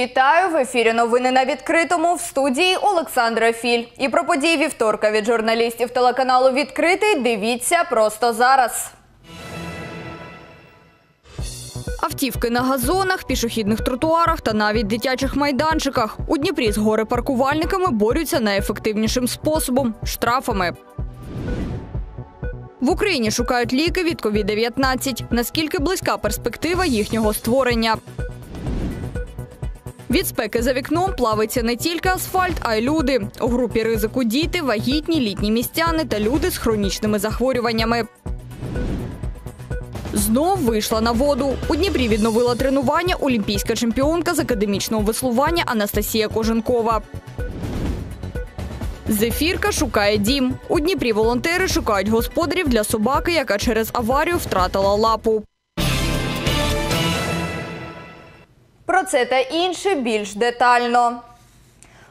Вітаю в ефірі. Новини на відкритому в студії Олександра Філь. І про події вівторка від журналістів телеканалу Відкритий. Дивіться просто зараз. Автівки на газонах, пішохідних тротуарах та навіть дитячих майданчиках. У Дніпрі з горе паркувальниками борються найефективнішим способом штрафами. В Україні шукають ліки від COVID-19. Наскільки близька перспектива їхнього створення? Від спеки за вікном плавиться не тільки асфальт, а й люди. У групі ризику діти, вагітні, літні містяни та люди з хронічними захворюваннями. Знов вийшла на воду. У Дніпрі відновила тренування олімпійська чемпіонка з академічного веслування Анастасія Коженкова. Зефірка шукає дім. У Дніпрі волонтери шукають господарів для собаки, яка через аварію втратила лапу. Про це та інше більш детально.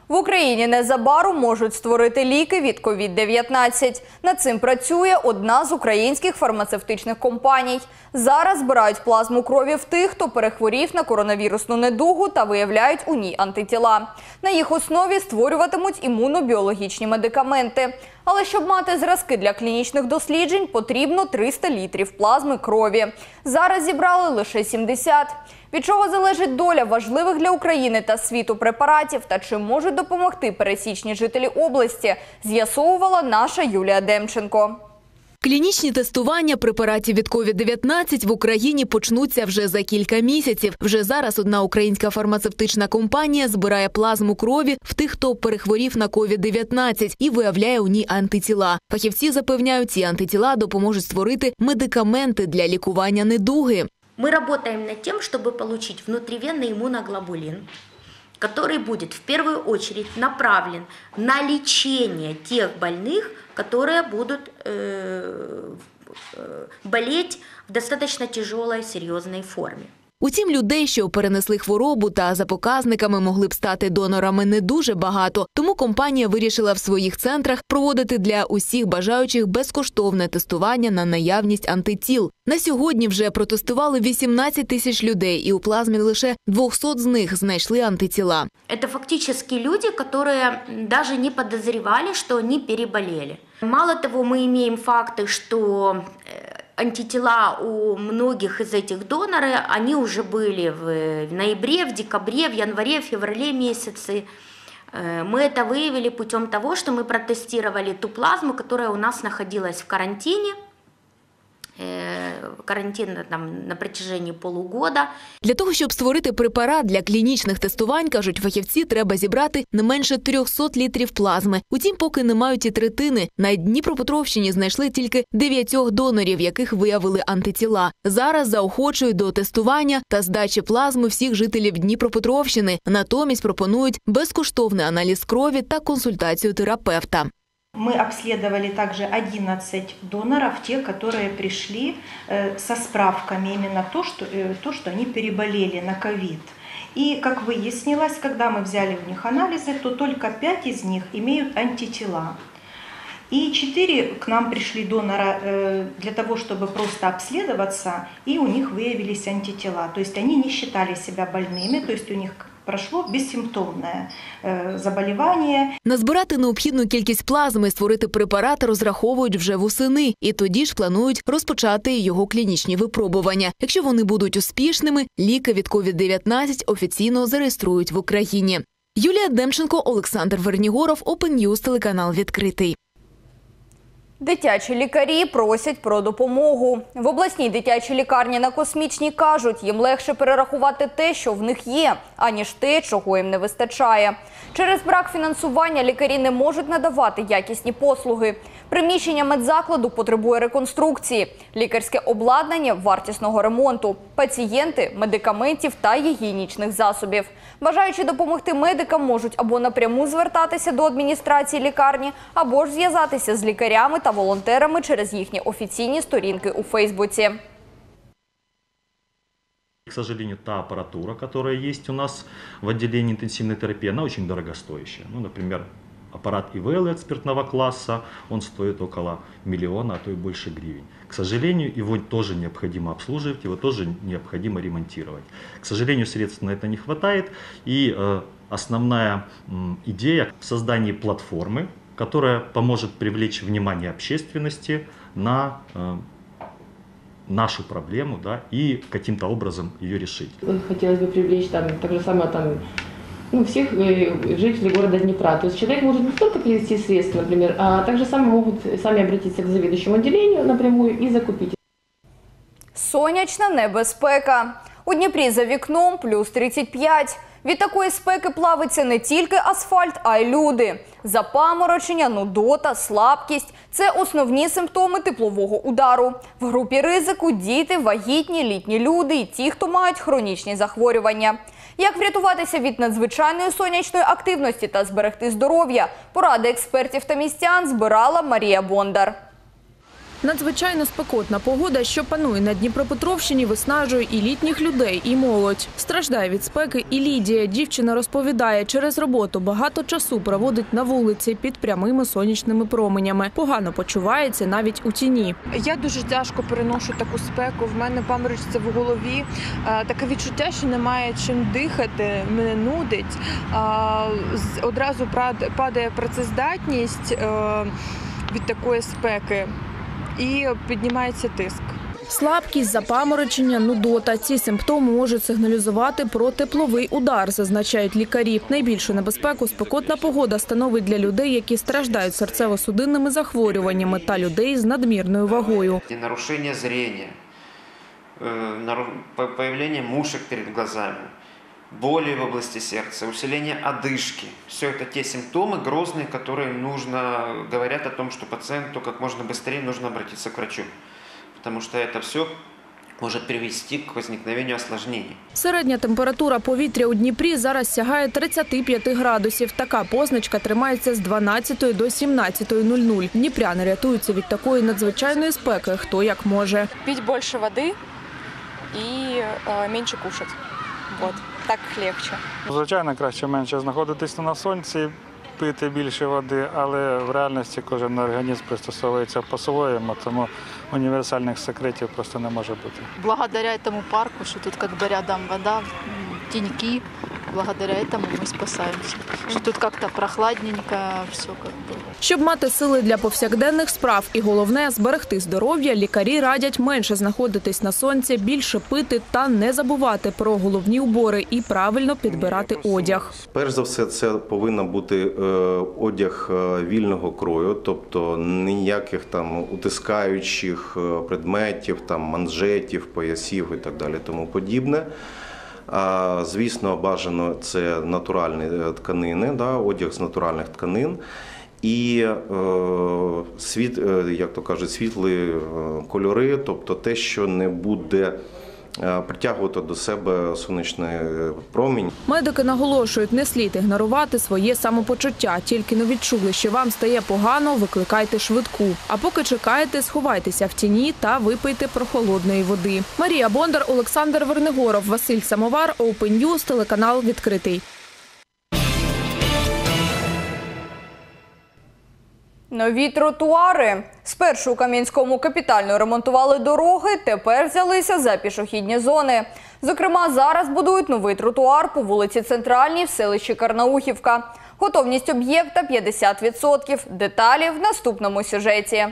В Україні незабаром можуть створити ліки від COVID-19. Над цим працює одна з українських фармацевтичних компаній. Зараз збирають плазму крові в тих, хто перехворів на коронавірусну недугу та виявляють у ній антитіла. На їх основі створюватимуть імунобіологічні медикаменти. Але щоб мати зразки для клінічних досліджень, потрібно 300 літрів плазми крові. Зараз зібрали лише 70. Від чого залежить доля важливих для України та світу препаратів та чи можуть допомогти пересічні жителі області, з'ясовувала наша Юлія Демченко. Клінічні тестування препаратів від COVID-19 в Україні почнуться вже за кілька місяців. Вже зараз одна українська фармацевтична компанія збирає плазму крові в тих, хто перехворів на COVID-19 і виявляє у ній антитіла. Фахівці запевняють, ці антитіла допоможуть створити медикаменти для лікування недуги. Мы работаем над тем, чтобы получить внутривенный иммуноглобулин, который будет в первую очередь направлен на лечение тех больных, которые будут э, э, болеть в достаточно тяжелой, серьезной форме. Утім, людей, що перенесли хворобу та за показниками могли б стати донорами, не дуже багато. Тому компанія вирішила в своїх центрах проводити для усіх бажаючих безкоштовне тестування на наявність антитіл. На сьогодні вже протестували 18 тисяч людей, і у плазмі лише 200 з них знайшли антитіла. Это фактически люди, которые даже не подозревали, что они переболели. Мало того, мы имеем факты, что э, антитела у многих из этих доноров, они уже были в ноябре, в декабре, в январе, в феврале месяце. Э, Мы это выявили путем того, что мы протестировали ту плазму, которая у нас находилась в карантине, карантин там, на протяжении полугода. Для того, щоб створити препарат для клінічних тестувань, кажуть фахівці, треба зібрати не менше 300 літрів плазми. Утім, поки не мають і третини. На Дніпропетровщині знайшли тільки дев'ятьох донорів, яких виявили антитіла. Зараз заохочують до тестування та здачі плазми всіх жителів Дніпропетровщини. Натомість пропонують безкоштовний аналіз крові та консультацію терапевта. Мы обследовали также 11 доноров, те, которые пришли э, со справками именно то что, э, то, что они переболели на ковид. И, как выяснилось, когда мы взяли у них анализы, то только 5 из них имеют антитела. И 4 к нам пришли донора э, для того, чтобы просто обследоваться, и у них выявились антитела. То есть они не считали себя больными, то есть у них прошло бессимптомное э, заболевание, Назбирати необхідну кількість плазми створити препарат розраховують вже восени, і тоді ж планують розпочати його клінічні випробування. Якщо вони будуть успішними, ліки від COVID-19 офіційно зареєструють в Україні. Юлія Демченко, Олександр Вернігоров, Open News, телеканал відкритий. Дитячі лікарі просять про допомогу. В обласній дитячій лікарні на космічній кажуть, їм легше перерахувати те, що в них є, аніж те, чого їм не вистачає. Через брак фінансування лікарі не можуть надавати якісні послуги. Приміщення медзакладу потребує реконструкції, лікарське обладнання вартісного ремонту, пацієнти, медикаментів та гігієнічних засобів. Бажаючи допомогти медикам, можуть або напряму звертатися до адміністрації лікарні, або ж зв'язатися з лікарями та волонтерами через їхні офіційні сторінки у Фейсбуці. К сожалению, та аппаратура, которая есть у нас в отделении интенсивной терапии, она очень дорогостоящая. Ну, например, аппарат ИВЛ экспертного класса, он стоит около миллиона, а то и больше гривен. К сожалению, его тоже необходимо обслуживать, его тоже необходимо ремонтировать. К сожалению, средств на это не хватает, и э, основная м, идея в создании платформы, которая поможет привлечь внимание общественности на э, нашу проблему да, и каким-то образом ее решить. Хотелось бы привлечь там так же самое там ну, всех э, жителей города Днепра. То есть человек может не только привести средства, например, а также сами могут сами обратиться к заведующему отделению напрямую и закупить. Сонячна небезпека. У Дніпрі за вікном плюс 35. Від такої спеки плавиться не тільки асфальт, а й люди. Запаморочення, нудота, слабкість – це основні симптоми теплового удару. В групі ризику – діти, вагітні, літні люди і ті, хто мають хронічні захворювання. Як врятуватися від надзвичайної сонячної активності та зберегти здоров'я? Поради експертів та містян збирала Марія Бондар. Надзвичайно спекотна погода, що панує на Дніпропетровщині, виснажує і літніх людей, і молодь. Страждає від спеки і Лідія. Дівчина розповідає, через роботу багато часу проводить на вулиці під прямими сонячними променями. Погано почувається навіть у тіні. Я дуже тяжко переношу таку спеку. В мене паморочиться в голові. Е, Таке відчуття, що немає чим дихати, мене нудить. З- Одразу падає працездатність е, від такої спеки і піднімається тиск. Слабкість, запаморочення, нудота. Ці симптоми можуть сигналізувати про тепловий удар, зазначають лікарі. Найбільшу небезпеку спекотна погода становить для людей, які страждають серцево-судинними захворюваннями та людей з надмірною вагою. и нарушение зрения, э, нару- мушек перед глазами, боли в области сердца, усиление одышки. Все это те симптомы грозные, которые нужно, говорят о том, что пациенту как можно быстрее нужно обратиться к врачу. Потому что это все может привести к возникновению осложнений. Середня температура повітря у Дніпрі зараз сягає 35 градусів. Така позначка тримається з 12 до 17.00. Дніпряни рятуються від такої надзвичайної спеки, хто як може. пить больше воды и э, меньше кушать. Вот, так легче. Звичайно, краще менше знаходитися на сонці, пити більше води, але в реальності кожен організм пристосовується по-своєму, тому універсальних секретів просто не може бути. благодаря цьому парку, що тут якби рядом вода, м, теньки, благодаря этому мы спасаемся. Что тут как-то прохладненько, все как бы. Щоб мати сили для повсякденних справ і головне зберегти здоров'я, лікарі радять менше знаходитись на сонці, більше пити та не забувати про головні убори і правильно підбирати одяг. Перш за все, це повинен бути е, одяг е, вільного крою, тобто ніяких там утискаючих е, предметів, там манжетів, поясів і так далі, тому подібне. Звісно, бажано це натуральні е, тканини, да, одяг з натуральних тканин. І е, світ, е, як то кажуть, світлі кольори, тобто те, що не буде притягувати до себе сонячний е, промінь. Медики наголошують, не слід ігнорувати своє самопочуття. Тільки не відчули, що вам стає погано, викликайте швидку. А поки чекаєте, сховайтеся в тіні та випийте прохолодної води. Марія Бондар, Олександр Вернигоров, Василь Самовар, Open News, телеканал відкритий. Нові тротуари. Спершу у Кам'янському капітально ремонтували дороги, тепер взялися за пішохідні зони. Зокрема, зараз будують новий тротуар по вулиці Центральній в селищі Карнаухівка. Готовність об'єкта 50%. Деталі в наступному сюжеті.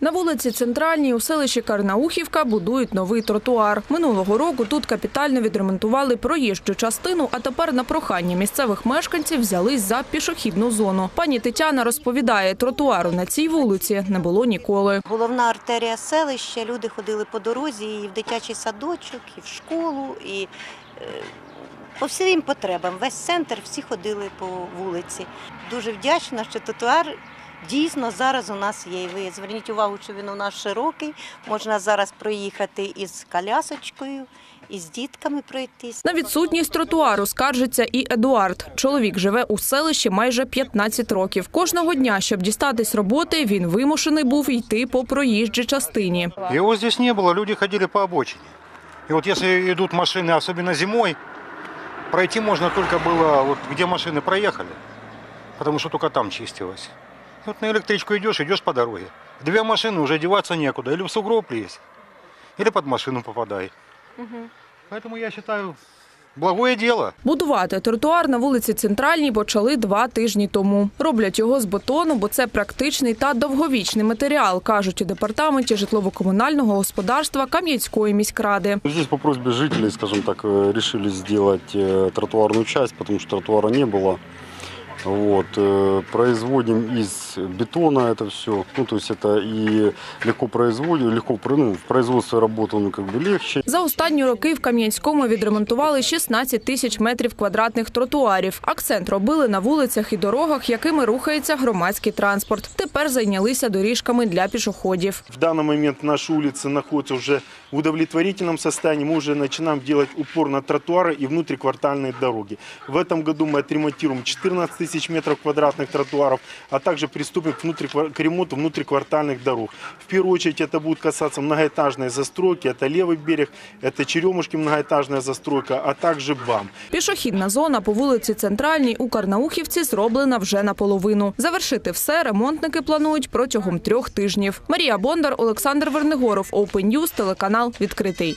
На вулиці Центральній у селищі Карнаухівка будують новий тротуар. Минулого року тут капітально відремонтували проїжджу частину, а тепер на прохання місцевих мешканців взялись за пішохідну зону. Пані Тетяна розповідає, тротуару на цій вулиці не було ніколи. Головна артерія селища. Люди ходили по дорозі і в дитячий садочок, і в школу, і е, по всім потребам. Весь центр всі ходили по вулиці. Дуже вдячна, що тротуар дійсно зараз у нас є. І ви зверніть увагу, що він у нас широкий. Можна зараз проїхати із колясочкою, і з дітками пройтись. На відсутність тротуару скаржиться і Едуард. Чоловік живе у селищі майже 15 років. Кожного дня, щоб дістатись роботи, він вимушений був йти по проїжджій частині. Его здесь не было, люди ходили по обочине. И вот если идут машины, особенно зимой, пройти можно только было, вот где машины проехали. потому что только там чистилось. И вот на электричку идешь, идешь по дороге. Две машины уже деваться некуда. Или в сугроб лезь, или под машину попадай. Поэтому я считаю, благое дело. Будувати тротуар на вулиці Центральній почали два тижні тому. Роблять його з бетону, бо це практичний та довговічний матеріал, кажуть у департаменті житлово-комунального господарства Кам'янської міськради. Здесь по просьбе жителей, скажем так, э, решили сделать э, тротуарную часть, потому что тротуара не было. Вот, э, производим из бетона это все. Ну, то есть это и легко производим, легко про- ну, в производстве работа ну, как бы легче. За останні роки в Кам'янському відремонтували 16 тисяч метрів квадратних тротуарів. Акцент робили на вулицях і дорогах, якими рухається громадський транспорт. Тепер зайнялися доріжками для пішоходів. В данный момент наши улицы находятся уже в удовлетворительном состоянии. Мы уже начинаем делать упор на тротуары и внутриквартальные дороги. В этом году мы отремонтируем 14 тысяч метров квадратных тротуаров, а также приступим к, внутриква- к ремонту внутриквартальных дорог. В первую очередь это будет касаться многоэтажной застройки. Это левый берег, это Черемушки многоэтажная застройка, а также БАМ. Пішохідна зона по вулиці Центральній у Карнаухівці зроблена вже наполовину. Завершити все ремонтники планують протягом трьох тижнів. Марія Бондар, Олександр Вернигоров, Open News, телеканал відкритий.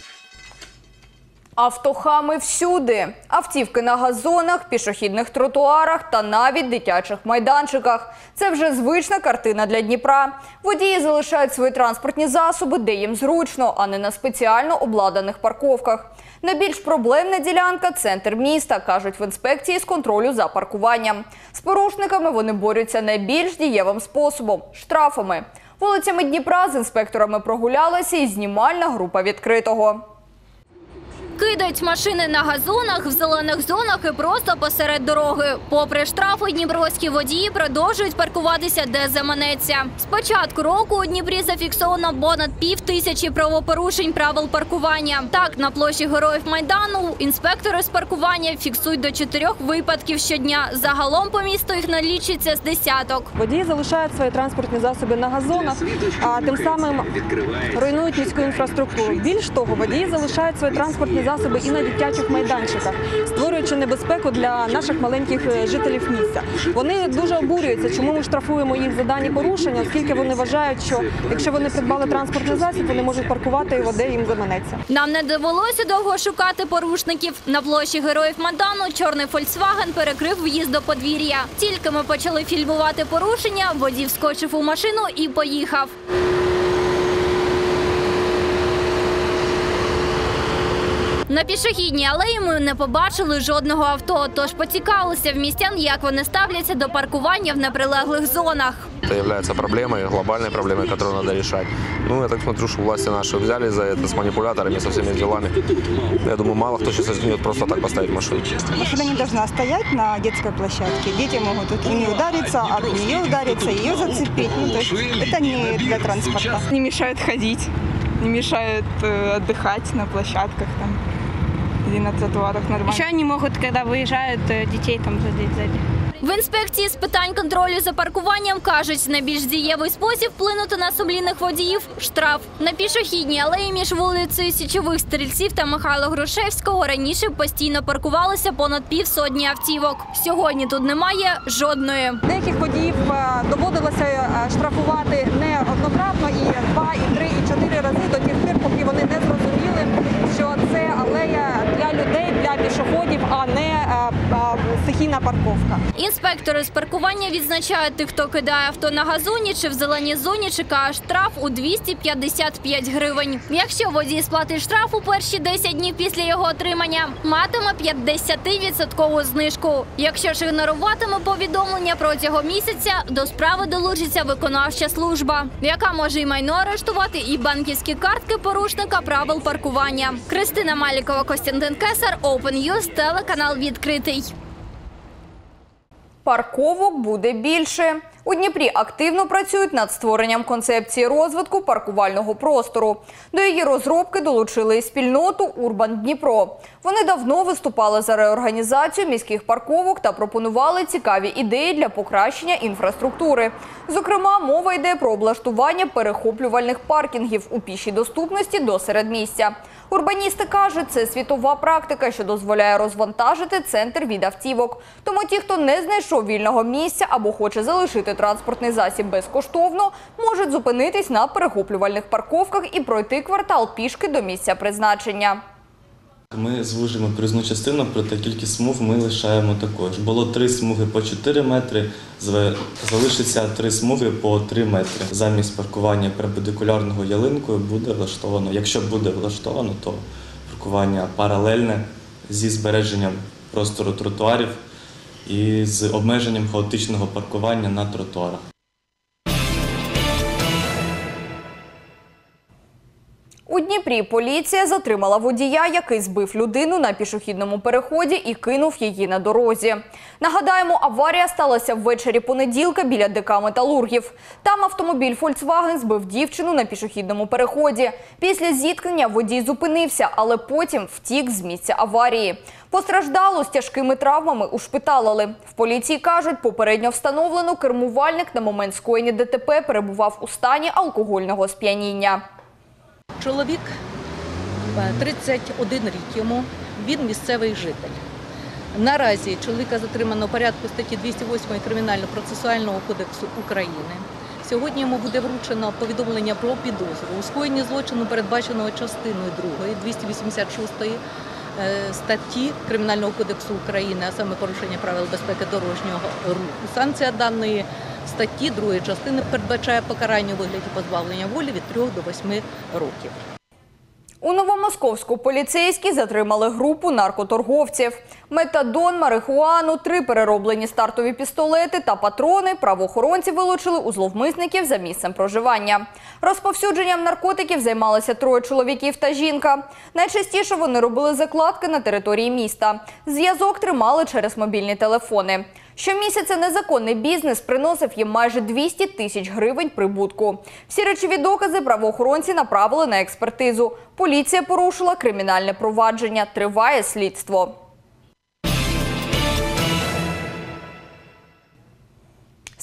Автохами всюди. Автівки на газонах, пішохідних тротуарах та навіть дитячих майданчиках. Це вже звична картина для Дніпра. Водії залишають свої транспортні засоби, де їм зручно, а не на спеціально обладнаних парковках. Найбільш проблемна ділянка центр міста, кажуть в інспекції з контролю за паркуванням. З порушниками вони борються найбільш дієвим способом штрафами. Вулицями Дніпра з інспекторами прогулялася і знімальна група відкритого. Кидають машини на газонах, в зелених зонах і просто посеред дороги. Попри штрафи, дніпровські водії продовжують паркуватися, де заманеться. З початку року у Дніпрі зафіксовано понад пів тисячі правопорушень правил паркування. Так, на площі Героїв Майдану інспектори з паркування фіксують до чотирьох випадків щодня. Загалом по місту їх налічується з десяток. Водії залишають свої транспортні засоби на газонах, а тим самим руйнують міську інфраструктуру. Більш того, водії залишають свої транспортні засоби і на дитячих майданчиках, створюючи небезпеку для наших маленьких е, жителів міста. Вони дуже обурюються, чому ми штрафуємо їх за дані порушення, оскільки вони вважають, що якщо вони придбали транспортний засіб, вони можуть паркувати його, де їм заманеться. Нам не довелося довго шукати порушників. На площі Героїв Майдану чорний Фольксваген перекрив в'їзд до подвір'я. Тільки ми почали фільмувати порушення, водій вскочив у машину і поїхав. На пішохідній алеї ми не побачили жодного авто, тож поцікавилися в містян, як вони ставляться до паркування в неприлеглих зонах. Это является проблемой, глобальной проблемой, которую надо решать. Ну, я так смотрю, что власти наши взяли за это с манипуляторами, со всеми делами. Я думаю, мало кто сейчас возьмет просто так поставить машину. Машина не должна стоять на детской площадке. Дети могут тут в нее удариться, об нее удариться, ее зацепить. Ну, то есть это не для транспорта. Не мешает ходить, не мешает э, отдыхать на площадках там или на тротуарах нормально. Еще они могут, когда выезжают, э, детей там задеть сзади. В інспекції з питань контролю за паркуванням кажуть, найбільш дієвий спосіб вплинути на сумлінних водіїв штраф. На пішохідній алеї між вулицею Січових стрільців та Михайла Грушевського раніше постійно паркувалося понад півсотні автівок. Сьогодні тут немає жодної. Деяких водіїв е, доводилося е, штрафувати не однократно і два, і три, і чотири рази до тих пір, поки вони не зрозуміли, що це алея для людей, для пішоходів, а не е, е, стихійна парковка. Інспектори з паркування відзначають тих, хто кидає авто на газоні чи в зеленій зоні, чекає штраф у 255 гривень. Якщо водій сплатить штраф у перші 10 днів після його отримання, матиме 50% знижку. Якщо ж ігноруватиме повідомлення протягом місяця, до справи долучиться виконавча служба, яка може і майно арештувати, і банківські картки порушника правил паркування. Кристина Малікова, Костянтин Кесар, News, телеканал відкритий. Парковок буде більше. У Дніпрі активно працюють над створенням концепції розвитку паркувального простору. До її розробки долучили і спільноту Урбан Дніпро. Вони давно виступали за реорганізацію міських парковок та пропонували цікаві ідеї для покращення інфраструктури. Зокрема, мова йде про облаштування перехоплювальних паркінгів у пішій доступності до середмістя. Урбаністи кажуть, це світова практика, що дозволяє розвантажити центр від автівок. Тому ті, хто не знайшов вільного місця або хоче залишити транспортний засіб безкоштовно, можуть зупинитись на перехоплювальних парковках і пройти квартал пішки до місця призначення. Ми звужуємо проїзну частину, проте кількість смуг ми лишаємо також. Було три смуги по 4 метри, залишиться три смуги по 3 метри. Замість паркування перпендикулярного ялинкою буде влаштовано, якщо буде влаштовано, то паркування паралельне зі збереженням простору тротуарів і з обмеженням хаотичного паркування на тротуарах. У Дніпрі поліція затримала водія, який збив людину на пішохідному переході і кинув її на дорозі. Нагадаємо, аварія сталася ввечері понеділка біля ДК «Металургів». Там автомобіль Volkswagen збив дівчину на пішохідному переході. Після зіткнення водій зупинився, але потім втік з місця аварії. Постраждалу з тяжкими травмами ушпиталили. В поліції кажуть, попередньо встановлено кермувальник на момент скоєння ДТП перебував у стані алкогольного сп'яніння. Чоловік е, 31 рік йому, він місцевий житель. Наразі чоловіка затримано в порядку статті 208 Кримінально-процесуального кодексу України. Сьогодні йому буде вручено повідомлення про підозру у скоєнні злочину, передбаченого частиною 2 286 е, статті Кримінального кодексу України, а саме порушення правил безпеки дорожнього руху. Санкція даної статті другої частини передбачає покарання у вигляді позбавлення волі від 3 до 8 років. У Новомосковську поліцейські затримали групу наркоторговців. Метадон, марихуану, три перероблені стартові пістолети та патрони правоохоронці вилучили у зловмисників за місцем проживання. Розповсюдженням наркотиків займалися троє чоловіків та жінка. Найчастіше вони робили закладки на території міста. Зв'язок тримали через мобільні телефони. Щомісяця незаконний бізнес приносив їм майже 200 тисяч гривень прибутку. Всі речові докази правоохоронці направили на експертизу. Поліція порушила кримінальне провадження. Триває слідство.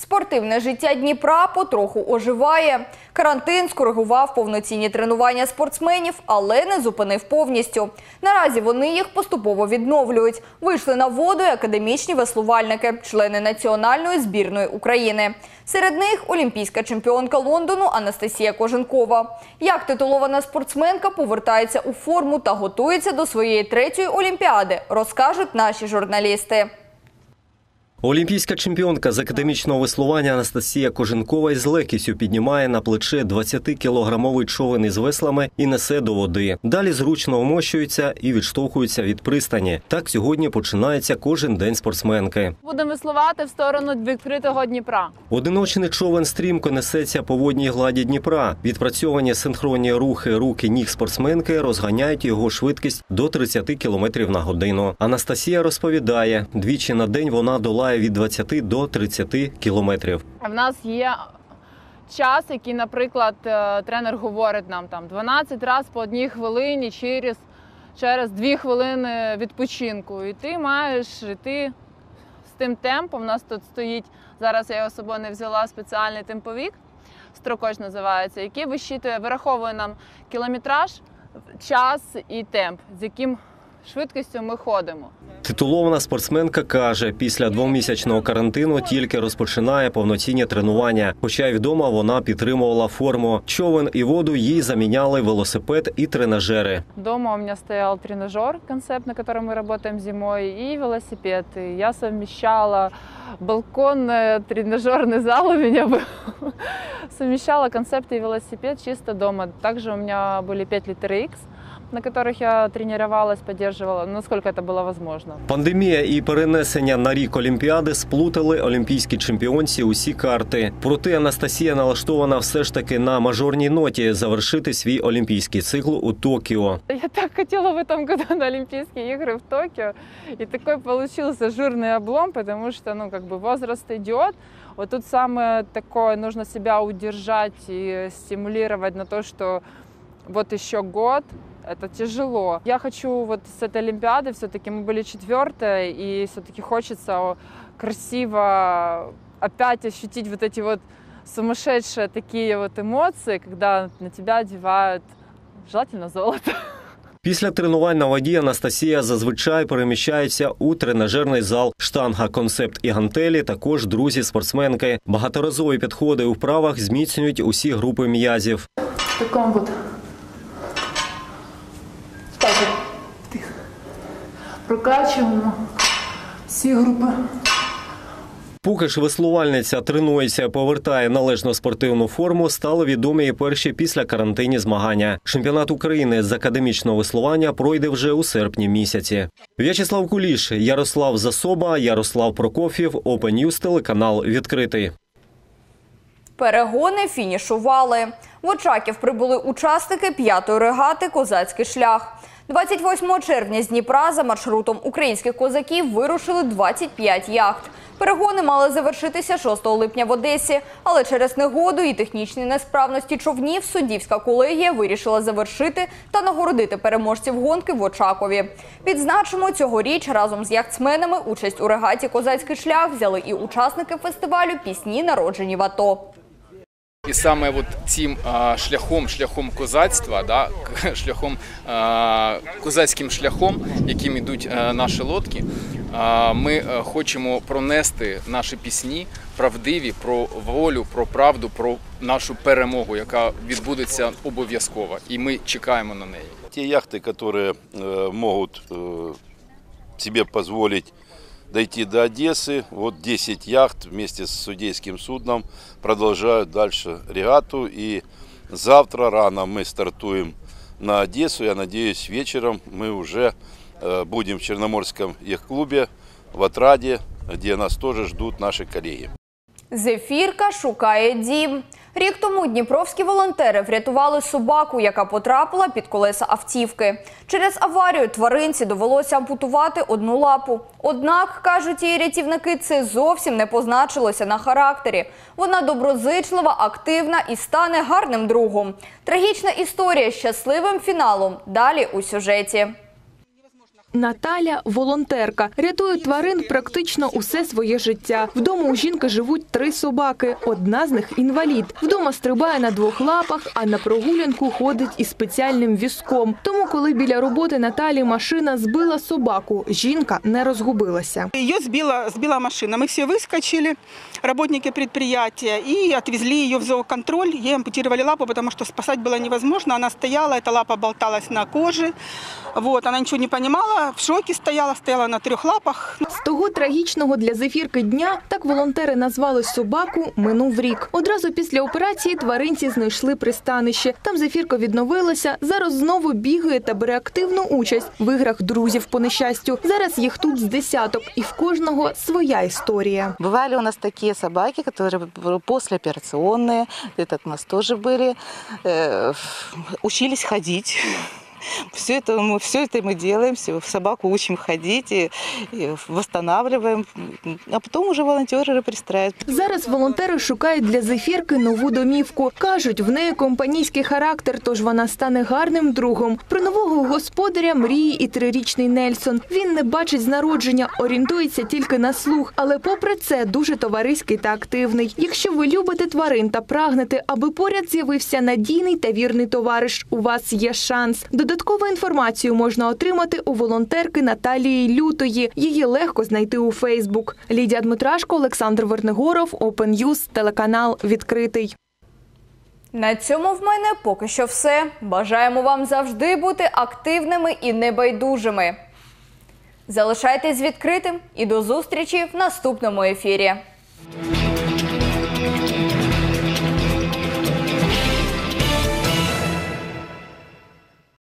Спортивне життя Дніпра потроху оживає. Карантин скоригував повноцінні тренування спортсменів, але не зупинив повністю. Наразі вони їх поступово відновлюють. Вийшли на воду і академічні веслувальники, члени національної збірної України. Серед них олімпійська чемпіонка Лондону Анастасія Коженкова. Як титулована спортсменка повертається у форму та готується до своєї третьої олімпіади, розкажуть наші журналісти. Олімпійська чемпіонка з академічного веслування Анастасія Коженкова із легкістю піднімає на плече 20-кілограмовий човен із веслами і несе до води. Далі зручно вмощується і відштовхується від пристані. Так сьогодні починається кожен день спортсменки. Будемо веслувати в сторону відкритого Дніпра. Одиночний човен стрімко несеться по водній гладі Дніпра. Відпрацьовані синхронні рухи рук і ніг спортсменки розганяють його швидкість до 30 км на годину. Анастасія розповідає, двічі на день вона долає від 20 до 30 кілометрів. В нас є час, який, наприклад, е, тренер говорить нам там 12 разів по одній хвилині через, через 2 хвилини відпочинку. І ти маєш йти з тим темпом. У нас тут стоїть зараз. Я його собою не взяла спеціальний темповік, строкоч називається, який вищитує, вираховує нам кілометраж, час і темп, з яким швидкістю ми ходимо. Титулована спортсменка каже, після двомісячного карантину тільки розпочинає повноцінні тренування. Хоча й вдома вона підтримувала форму. Човен і воду їй заміняли велосипед і тренажери. Дома у меня стоял тренажер, концепт, на котором мы работаем зимой, и велосипед. И я совмещала балкон, э, тренажерный зал у меня был. Совмещала концепт и велосипед чисто дома. Также у меня были 5 литр X, на которых я тренировалась, поддерживала, насколько это было возможно. Пандемія і перенесення на рік Олімпіади сплутали олімпійські чемпіонці усі карти. Проте Анастасія налаштована все ж таки на мажорній ноті завершити свій олімпійський цикл у Токіо. Я так хотела в этом году на Олимпийские игры в Токио, и такой получился жирный облом, потому что, ну, как бы возраст идет, вот тут самое такое, нужно себя удержать и стимулировать на то, что вот еще год, это тяжело. Я хочу вот с этой Олимпиады, все-таки мы были четвертые, и все-таки хочется красиво опять ощутить вот эти вот сумасшедшие такие вот эмоции, когда на тебя одевают желательно золото. Після тренувань на воді Анастасія зазвичай переміщається у тренажерний зал. Штанга, концепт і гантелі також друзі спортсменки. Багаторазові підходи у вправах зміцнюють усі групи м'язів. В таком вот. Прокачуємо всі групи. Поки ж веслувальниця тренується, повертає належну спортивну форму, стали відомі і перші після карантинні змагання. Чемпіонат України з академічного веслування пройде вже у серпні місяці. В'ячеслав Куліш, Ярослав Засоба, Ярослав Прокоф'єв, Open News, телеканал відкритий. Перегони фінішували. В Очаків прибули учасники п'ятої регати Козацький шлях. 28 червня з Дніпра за маршрутом українських козаків вирушили 25 яхт. Перегони мали завершитися 6 липня в Одесі, але через негоду і технічні несправності човнів суддівська колегія вирішила завершити та нагородити переможців гонки в Очакові. Відзначимо, цьогоріч разом з яхтсменами участь у регаті Козацький шлях взяли і учасники фестивалю Пісні народжені в АТО. І саме от цим а, шляхом, шляхом козацтва, да, к- шляхом а, козацьким шляхом, яким ідуть а, наші лодки, а, ми а, хочемо пронести наші пісні правдиві про волю, про правду, про нашу перемогу, яка відбудеться обов'язково, і ми чекаємо на неї. Те яхты, которые э, могут э, себе позволить дойти до Одессы, вот 10 яхт вместе с судейским судном продолжают дальше регату. И завтра рано мы стартуем на Одессу. Я надеюсь, вечером мы уже э, будем в Черноморском яхт-клубе в Отраде, где нас тоже ждут наши коллеги. Зефірка шукає дім. Рік тому дніпровські волонтери врятували собаку, яка потрапила під колеса автівки. Через аварію тваринці довелося ампутувати одну лапу. Однак, кажуть її рятівники, це зовсім не позначилося на характері. Вона доброзичлива, активна і стане гарним другом. Трагічна історія з щасливим фіналом. Далі у сюжеті. Наталя – волонтерка. Рятує тварин практично усе своє життя. Вдома у жінки живуть три собаки. Одна з них – інвалід. Вдома стрибає на двох лапах, а на прогулянку ходить із спеціальним візком. Тому, коли біля роботи Наталі машина збила собаку, жінка не розгубилася. Ее сбила, сбила машина. Мы все выскочили, работники предприятия, и отвезли ее в зооконтроль. Ей ампутировали лапу, потому что спасать было невозможно. Она стояла, эта лапа болталась на коже. Вот, она ничего не понимала, в шоке стояла, стояла на трех лапах. З того трагічного для зефірки дня так волонтери назвали собаку «Минув рік». Одразу після операції тваринці знайшли пристанище. Там зефірка відновилася, зараз знову бігає та бере активну участь в іграх друзів по нещастю. Зараз їх тут з десяток, і в кожного своя історія. Бывали у нас такие собаки, которые были послеоперационные, этот у нас тоже были, э, учились ходить. Все это, мы, все это мы делаем, всё, собаку учим ходить, и, и восстанавливаем, а потом уже волонтеры пристраивают. Зараз волонтери шукають для зефірки нову домівку. Кажуть, в неї компанійський характер, тож вона стане гарним другом. Про нового господаря мріє і трирічний Нельсон. Він не бачить з народження, орієнтується тільки на слух, але попри це дуже товариський та активний. Якщо ви любите тварин та прагнете, аби поряд з'явився надійний та вірний товариш, у вас є шанс. Додаткову інформацію можна отримати у волонтерки Наталії Лютої. Її легко знайти у Фейсбук. Лідія Дмитрашко, Олександр Вернигоров, Open News, телеканал відкритий. На цьому в мене поки що все. Бажаємо вам завжди бути активними і небайдужими. Залишайтесь відкритим і до зустрічі в наступному ефірі.